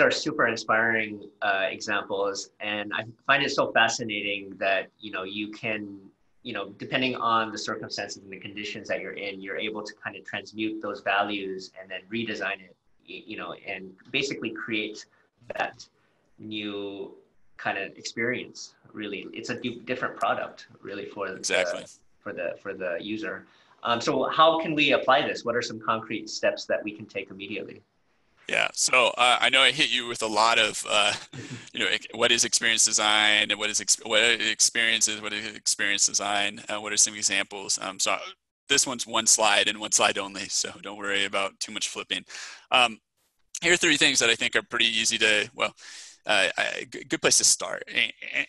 are super inspiring uh, examples, and I find it so fascinating that you know you can you know depending on the circumstances and the conditions that you're in, you're able to kind of transmute those values and then redesign it, you know, and basically create that new kind of experience. Really, it's a different product, really for exactly the, for the for the user. Um, so how can we apply this? What are some concrete steps that we can take immediately? Yeah, so uh, I know I hit you with a lot of, uh, you know, what is experience design and what is ex- what experiences, what is experience design, uh, what are some examples. Um, so this one's one slide and one slide only, so don't worry about too much flipping. Um, here are three things that I think are pretty easy to, well, uh, a good place to start.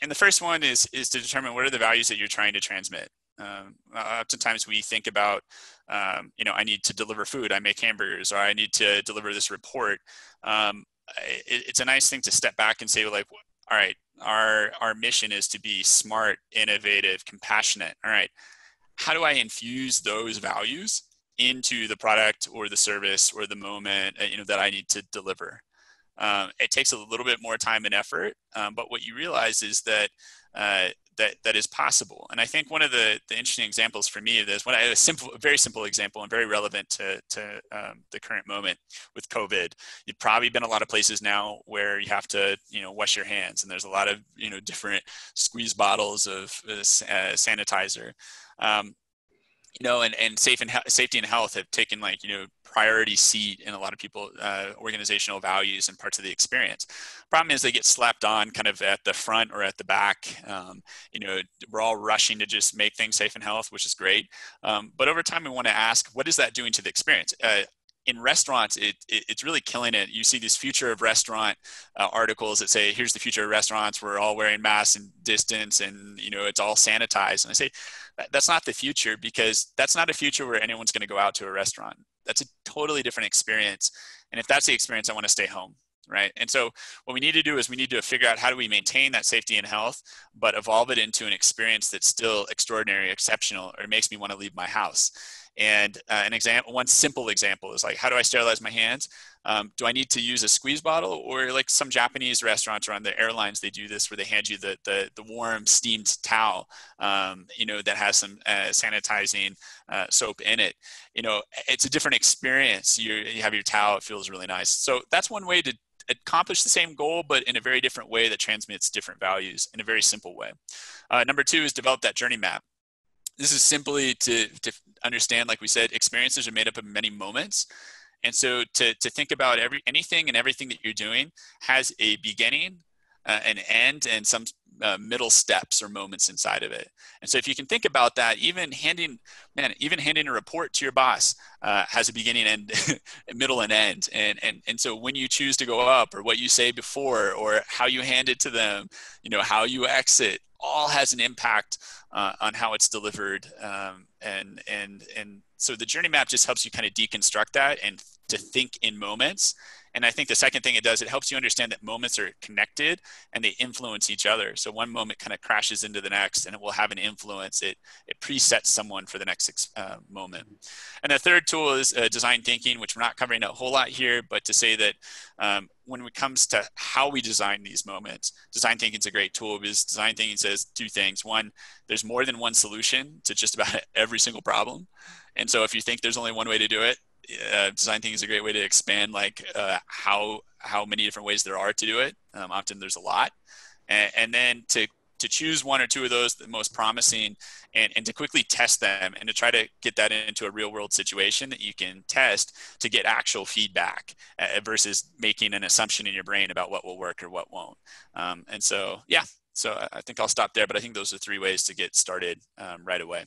And the first one is is to determine what are the values that you're trying to transmit. Um, oftentimes we think about, um, you know, I need to deliver food, I make hamburgers, or I need to deliver this report. Um, it, it's a nice thing to step back and say, like, all right, our our mission is to be smart, innovative, compassionate. All right, how do I infuse those values into the product or the service or the moment, uh, you know, that I need to deliver? Um, it takes a little bit more time and effort, um, but what you realize is that uh, that that is possible. And I think one of the, the interesting examples for me of this, when I a simple, very simple example and very relevant to to um, the current moment with COVID. You've probably been a lot of places now where you have to you know wash your hands, and there's a lot of you know different squeeze bottles of uh, uh sanitizer. Um, you know, and, and safe and safety and health have taken like, you know, priority seat in a lot of people, uh, organizational values and parts of the experience. Problem is they get slapped on kind of at the front or at the back. Um, you know, we're all rushing to just make things safe and health, which is great. Um, but over time, we want to ask, what is that doing to the experience? Uh, in restaurants, it, it, it's really killing it. You see these future of restaurant uh, articles that say, "Here's the future of restaurants. We're all wearing masks and distance, and you know it's all sanitized." And I say, that's not the future because that's not a future where anyone's going to go out to a restaurant. That's a totally different experience. And if that's the experience, I want to stay home right? And so what we need to do is we need to figure out how do we maintain that safety and health, but evolve it into an experience that's still extraordinary, exceptional, or makes me want to leave my house. And uh, an example, one simple example is like, how do I sterilize my hands? Um, do I need to use a squeeze bottle or like some Japanese restaurants or on the airlines, they do this where they hand you the, the, the warm steamed towel, um, you know, that has some uh, sanitizing uh, soap in it. You know, it's a different experience. You, you have your towel, it feels really nice. So that's one way to accomplish the same goal, but in a very different way that transmits different values in a very simple way. Uh, number two is develop that journey map this is simply to, to understand, like we said, experiences are made up of many moments. And so to, to think about every anything and everything that you're doing has a beginning, uh, an end, and some uh, middle steps or moments inside of it. And so if you can think about that, even handing, man, even handing a report to your boss uh, has a beginning and middle and end. And, and, and so when you choose to go up or what you say before or how you hand it to them, you know, how you exit, all has an impact uh, on how it's delivered. Um, and, and, and so the journey map just helps you kind of deconstruct that and to think in moments and I think the second thing it does, it helps you understand that moments are connected and they influence each other. So one moment kind of crashes into the next and it will have an influence. It, it presets someone for the next uh, moment. And the third tool is uh, design thinking, which we're not covering a whole lot here, but to say that um, when it comes to how we design these moments, design thinking is a great tool because design thinking says two things. One, there's more than one solution to just about every single problem. And so if you think there's only one way to do it, uh, design thinking is a great way to expand like uh, how how many different ways there are to do it. Um, often there's a lot, and, and, then to to choose one or two of those the most promising, and, and to quickly test them, and to try to get that into a real world situation that you can test to get actual feedback uh, versus making an assumption in your brain about what will work or what won't. Um, and so yeah, so I think I'll stop there, but I think those are three ways to get started um, right away.